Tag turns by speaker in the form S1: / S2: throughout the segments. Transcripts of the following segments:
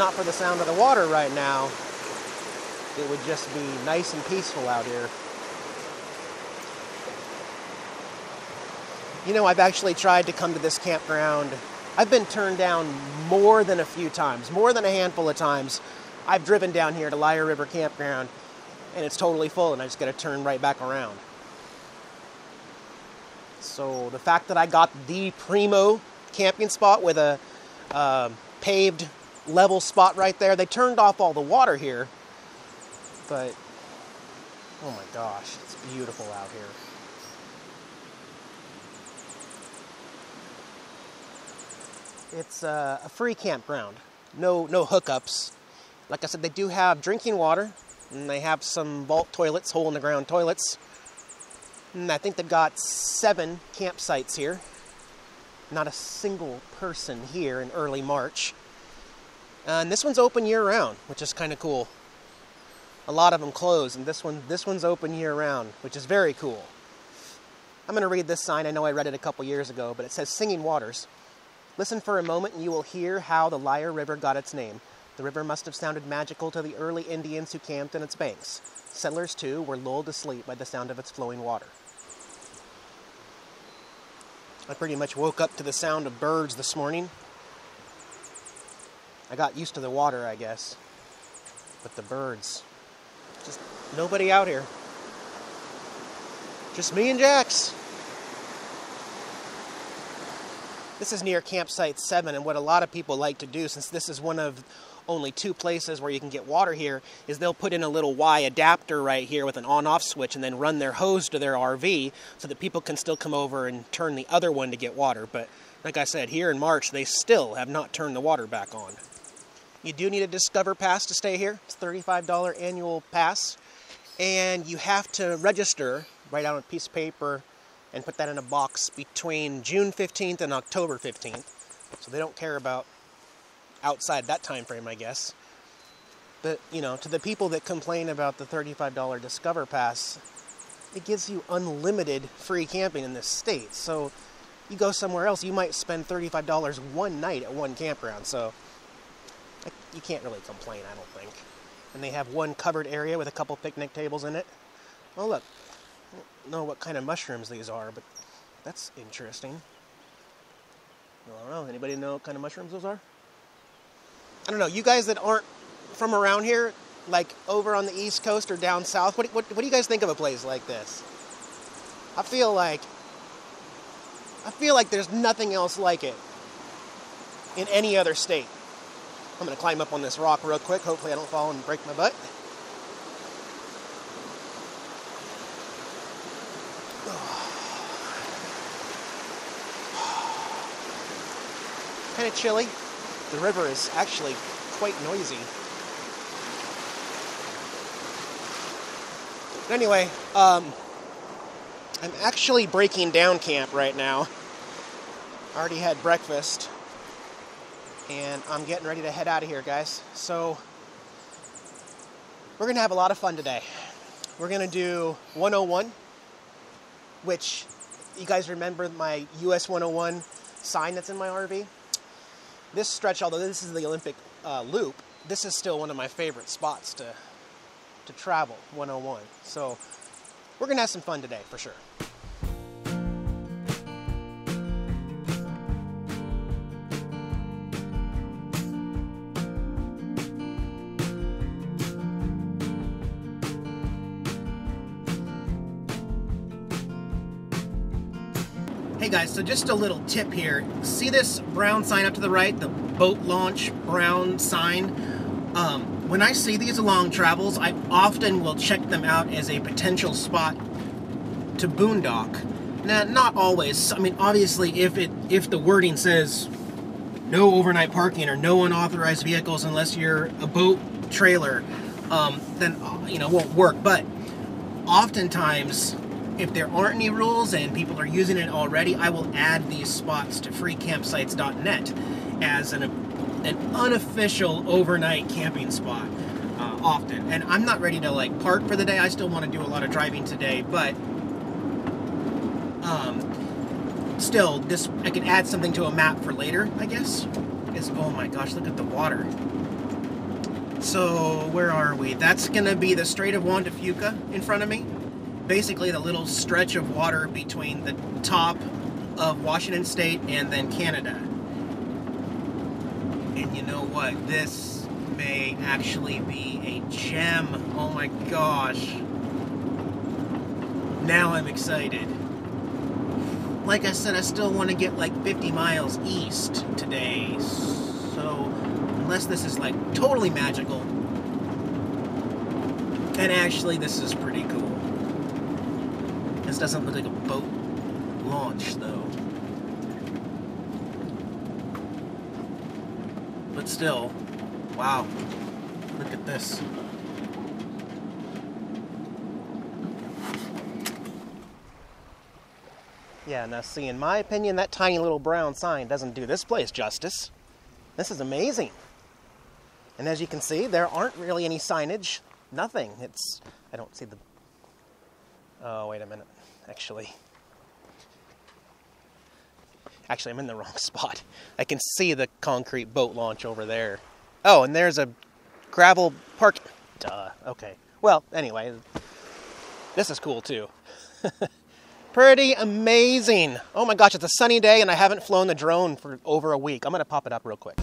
S1: not for the sound of the water right now, it would just be nice and peaceful out here. You know, I've actually tried to come to this campground. I've been turned down more than a few times, more than a handful of times. I've driven down here to Lyre River Campground and it's totally full and I just got to turn right back around. So the fact that I got the primo camping spot with a uh, paved level spot right there, they turned off all the water here, but oh my gosh, it's beautiful out here. It's uh, a free campground. No, no hookups. Like I said, they do have drinking water, and they have some vault toilets, hole in the ground toilets. And I think they've got seven campsites here. Not a single person here in early March. Uh, and this one's open year round, which is kind of cool. A lot of them close, and this one this one's open year round, which is very cool. I'm going to read this sign. I know I read it a couple years ago, but it says Singing Waters. Listen for a moment and you will hear how the Lyre River got its name. The river must have sounded magical to the early Indians who camped in its banks. Settlers, too, were lulled to sleep by the sound of its flowing water. I pretty much woke up to the sound of birds this morning. I got used to the water, I guess. But the birds. Just nobody out here. Just me and Jax. This is near campsite 7, and what a lot of people like to do, since this is one of only two places where you can get water here, is they'll put in a little Y adapter right here with an on off switch and then run their hose to their RV so that people can still come over and turn the other one to get water. But like I said, here in March, they still have not turned the water back on. You do need a Discover Pass to stay here, it's $35 annual pass, and you have to register, write out a piece of paper and put that in a box between June 15th and October 15th. So they don't care about outside that time frame, I guess. But, you know, to the people that complain about the $35 Discover Pass, it gives you unlimited free camping in this state. So you go somewhere else, you might spend $35 one night at one campground. So you can't really complain, I don't think. And they have one covered area with a couple picnic tables in it. Oh, look, I don't know what kind of mushrooms these are, but that's interesting. I don't know. Anybody know what kind of mushrooms those are? I don't know. You guys that aren't from around here, like over on the East Coast or down south, what, what, what do you guys think of a place like this? I feel like I feel like there's nothing else like it in any other state. I'm gonna climb up on this rock real quick. Hopefully, I don't fall and break my butt. kind of chilly. The river is actually quite noisy. But anyway, um, I'm actually breaking down camp right now. I already had breakfast, and I'm getting ready to head out of here, guys. So, we're gonna have a lot of fun today. We're gonna do 101, which you guys remember my US 101 sign that's in my RV? this stretch, although this is the Olympic uh, Loop, this is still one of my favorite spots to to travel 101. So we're gonna have some fun today for sure. Guys, so just a little tip here. See this brown sign up to the right, the boat launch brown sign? Um, when I see these along travels, I often will check them out as a potential spot to boondock. Now, not always. I mean, obviously, if it if the wording says no overnight parking or no unauthorized vehicles unless you're a boat trailer, um, then you know won't work. But oftentimes if there aren't any rules and people are using it already, I will add these spots to freecampsites.net as an, an unofficial overnight camping spot uh, often. And I'm not ready to like park for the day. I still want to do a lot of driving today, but um, still, this I can add something to a map for later. I guess. Is oh my gosh, look at the water. So, where are we? That's going to be the Strait of Juan de Fuca in front of me. Basically, the little stretch of water between the top of Washington State and then Canada. And you know what? This may actually be a gem. Oh my gosh. Now I'm excited. Like I said, I still want to get like 50 miles east today. So, unless this is like totally magical. And actually, this is pretty cool. This doesn't look like a boat launch, though. But still, wow. Look at this. Yeah, now see, in my opinion, that tiny little brown sign doesn't do this place justice. This is amazing. And as you can see, there aren't really any signage. Nothing. It's, I don't see the, oh, wait a minute, actually. Actually, I'm in the wrong spot. I can see the concrete boat launch over there. Oh, and there's a gravel park. Duh, okay. Well, anyway, this is cool too. Pretty amazing. Oh my gosh, it's a sunny day and I haven't flown the drone for over a week. I'm gonna pop it up real quick.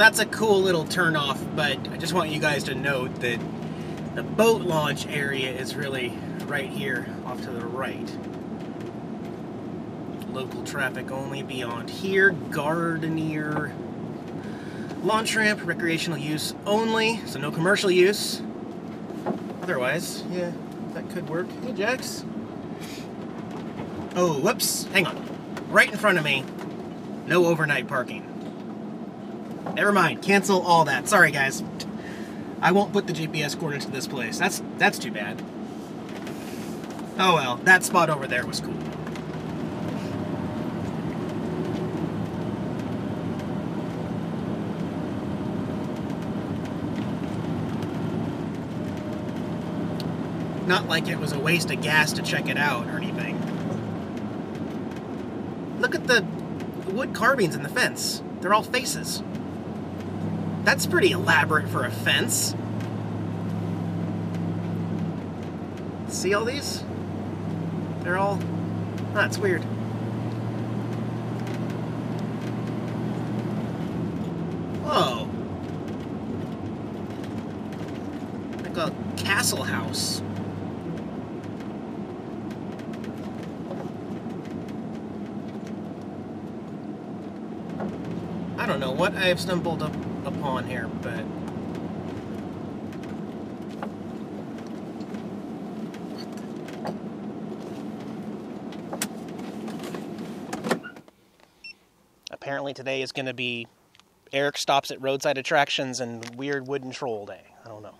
S1: That's a cool little turnoff, but I just want you guys to note that the boat launch area is really right here off to the right. Local traffic only beyond here. Gardiner launch ramp, recreational use only, so no commercial use. Otherwise, yeah, that could work. Hey, Jax. Oh, whoops, hang on. Right in front of me, no overnight parking. Never mind. Cancel all that. Sorry, guys. I won't put the GPS coordinates to this place. That's that's too bad. Oh well, that spot over there was cool. Not like it was a waste of gas to check it out or anything. Look at the wood carvings in the fence. They're all faces. That's pretty elaborate for a fence. See all these? They're all... Oh, that's weird. Whoa. Like a castle house. I don't know what I have stumbled up upon here, but apparently today is going to be Eric stops at roadside attractions and weird wooden troll day. I don't know.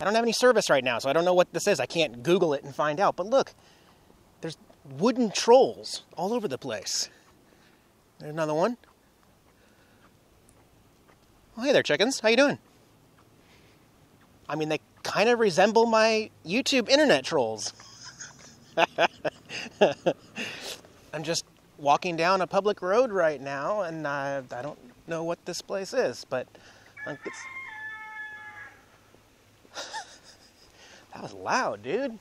S1: I don't have any service right now, so I don't know what this is. I can't Google it and find out. But look, there's wooden trolls all over the place. There's another one. Oh, hey there, chickens. How you doing? I mean, they kind of resemble my YouTube internet trolls. I'm just walking down a public road right now, and I, I don't know what this place is, but that was loud, dude.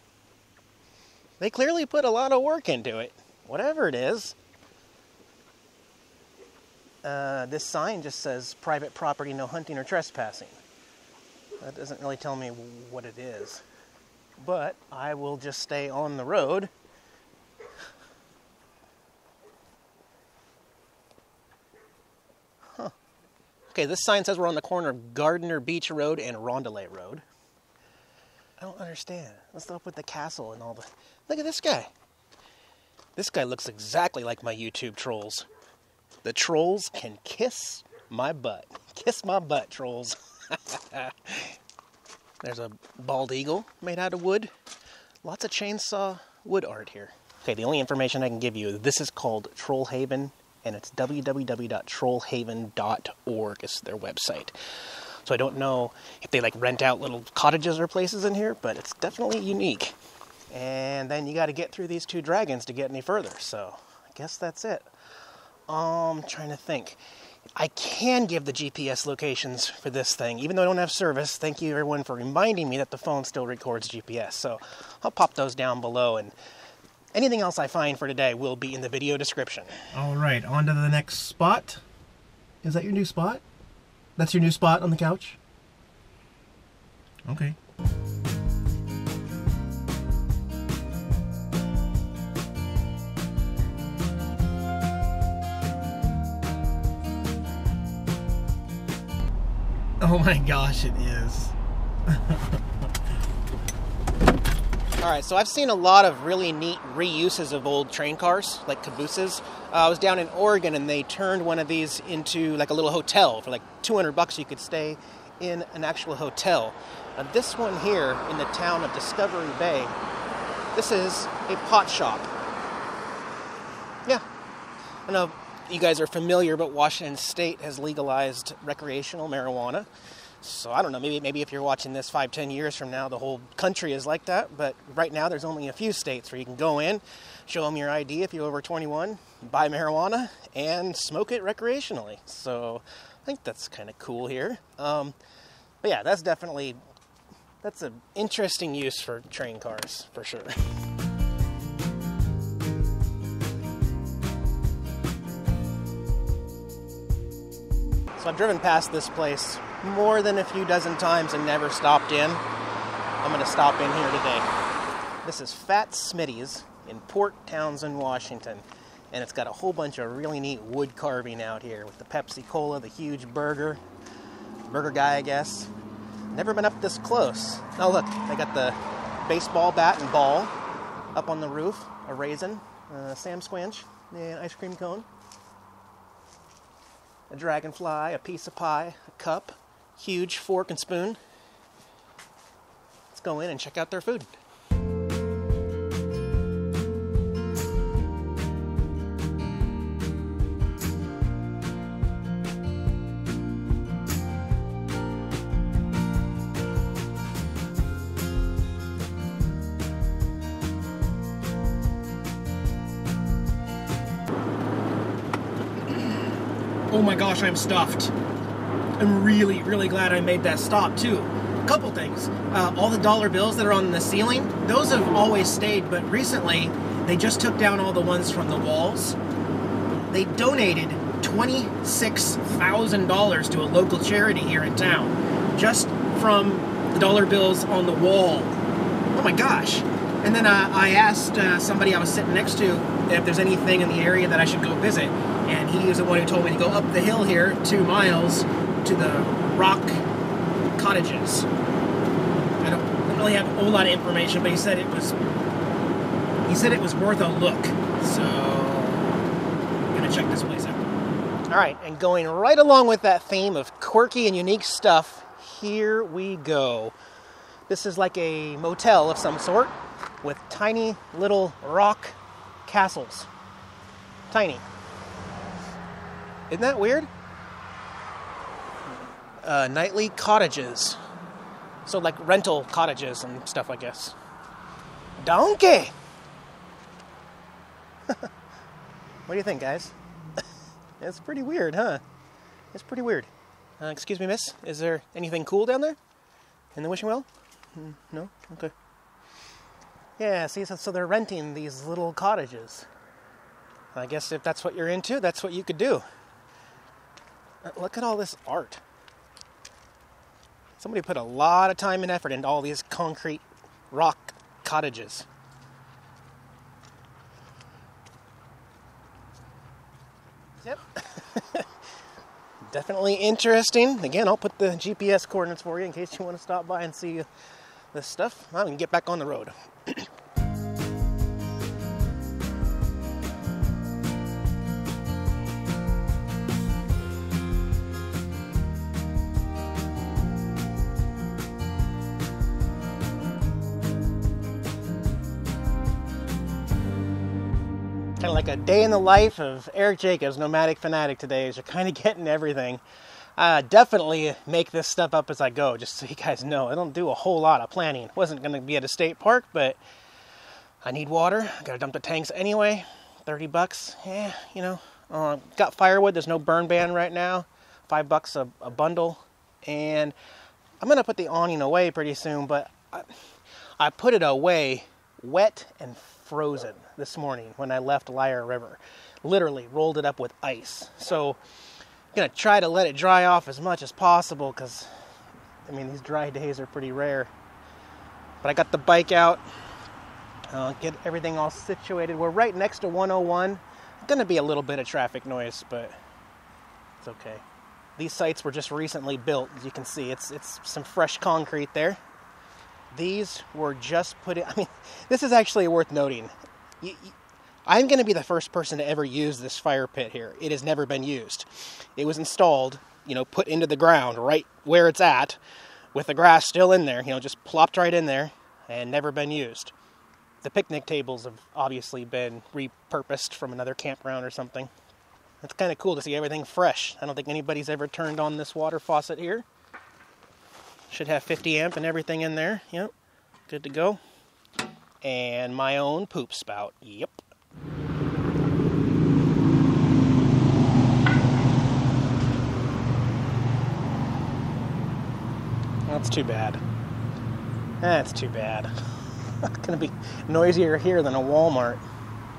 S1: They clearly put a lot of work into it, whatever it is. Uh, this sign just says private property, no hunting or trespassing. That doesn't really tell me what it is. But I will just stay on the road. Huh. Okay, this sign says we're on the corner of Gardiner Beach Road and Rondelet Road. I don't understand. What's up with the castle and all the. Look at this guy. This guy looks exactly like my YouTube trolls. The trolls can kiss my butt. Kiss my butt, trolls. There's a bald eagle made out of wood. Lots of chainsaw wood art here. Okay, the only information I can give you this is called Troll Haven, and it's www.trollhaven.org is their website. So I don't know if they like rent out little cottages or places in here, but it's definitely unique. And then you got to get through these two dragons to get any further. So I guess that's it. Um, trying to think. I can give the GPS locations for this thing, even though I don't have service. Thank you everyone for reminding me that the phone still records GPS. So I'll pop those down below and anything else I find for today will be in the video description. All right, on to the next spot. Is that your new spot? That's your new spot on the couch? Okay. Oh my gosh, it is. All right, so I've seen a lot of really neat reuses of old train cars, like cabooses. Uh, I was down in Oregon and they turned one of these into like a little hotel for like 200 bucks. You could stay in an actual hotel. Uh, this one here in the town of Discovery Bay, this is a pot shop. Yeah, I know you guys are familiar, but Washington State has legalized recreational marijuana. So I don't know, maybe maybe if you're watching this five, ten years from now, the whole country is like that. But right now, there's only a few states where you can go in, show them your ID if you're over 21, buy marijuana, and smoke it recreationally. So I think that's kind of cool here. Um, but yeah, that's definitely that's an interesting use for train cars for sure. So I've driven past this place more than a few dozen times and never stopped in. I'm going to stop in here today. This is Fat Smitty's in Port Townsend, Washington. And it's got a whole bunch of really neat wood carving out here with the Pepsi Cola, the huge burger. Burger guy, I guess. Never been up this close. Oh, look, they got the baseball bat and ball up on the roof, a raisin, a Sasquatch, and ice cream cone a dragonfly, a piece of pie, a cup, huge fork and spoon. Let's go in and check out their food. Oh my gosh, I'm stuffed. I'm really, really glad I made that stop too. A couple things. Uh, all the dollar bills that are on the ceiling, those have always stayed, but recently they just took down all the ones from the walls. They donated $26,000 to a local charity here in town just from the dollar bills on the wall. Oh my gosh. And then uh, I asked uh, somebody I was sitting next to if there's anything in the area that I should go visit and he was the one who told me to go up the hill here two miles to the rock cottages. I don't, I don't really have a whole lot of information, but he said it was he said it was worth a look. So I'm gonna check this place out. All right, and going right along with that theme of quirky and unique stuff, here we go. This is like a motel of some sort with tiny little rock castles. Tiny. Isn't that weird? Uh, nightly cottages. So, like rental cottages and stuff, I guess. Donkey! what do you think, guys? it's pretty weird, huh? It's pretty weird. Uh, excuse me, miss. Is there anything cool down there? In the wishing well? Mm, no? Okay. Yeah, see, so, so they're renting these little cottages. I guess if that's what you're into, that's what you could do. Uh, look at all this art. Somebody put a lot of time and effort into all these concrete rock cottages. Yep. Definitely interesting. Again, I'll put the GPS coordinates for you in case you want to stop by and see this stuff. I can get back on the road. A day in the life of Eric Jacobs, Nomadic Fanatic today, as you're kind of getting everything. Uh, definitely make this stuff up as I go, just so you guys know. I don't do a whole lot of planning. Wasn't going to be at a state park, but I need water. Gotta dump the tanks anyway. 30 bucks, yeah, you know. Uh, got firewood, there's no burn ban right now. Five bucks a, a bundle. And I'm gonna put the awning away pretty soon, but I, I put it away wet and frozen this morning when I left Lyre River. Literally rolled it up with ice. So I'm gonna try to let it dry off as much as possible because I mean these dry days are pretty rare. But I got the bike out, uh, get everything all situated. We're right next to 101. Gonna be a little bit of traffic noise, but it's okay. These sites were just recently built, as you can see. It's it's some fresh concrete there. These were just put in. I mean, this is actually worth noting. You, you, I'm going to be the first person to ever use this fire pit here. It has never been used. It was installed, you know, put into the ground right where it's at, with the grass still in there. You know, just plopped right in there, and never been used. The picnic tables have obviously been repurposed from another campground or something. It's kind of cool to see everything fresh. I don't think anybody's ever turned on this water faucet here. Should have 50 amp and everything in there. Yep, good to go. And my own poop spout. Yep. That's too bad. That's too bad. it's gonna be noisier here than a Walmart.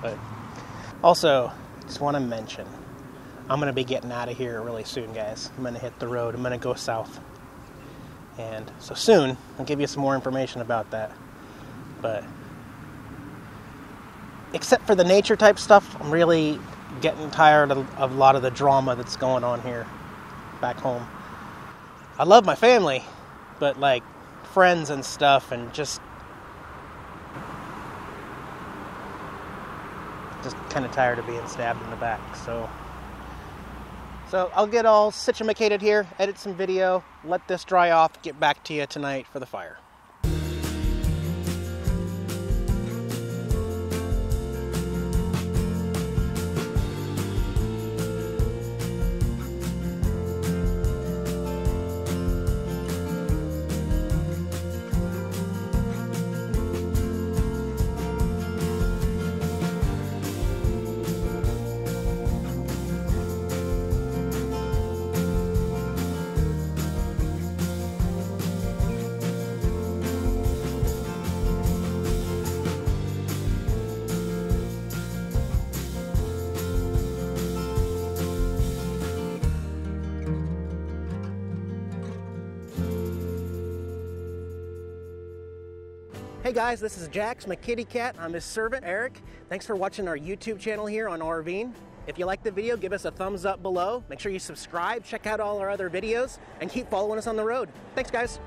S1: But also, just want to mention, I'm gonna be getting out of here really soon, guys. I'm gonna hit the road. I'm gonna go south. And so soon, I'll give you some more information about that. But except for the nature type stuff, I'm really getting tired of, of a lot of the drama that's going on here back home. I love my family, but like friends and stuff, and just just kind of tired of being stabbed in the back. So so I'll get all situated here, edit some video, let this dry off, get back to you tonight for the fire. Hey guys, this is Jax, my kitty cat. I'm his servant, Eric. Thanks for watching our YouTube channel here on RVing. If you like the video, give us a thumbs up below. Make sure you subscribe, check out all our other videos, and keep following us on the road. Thanks, guys.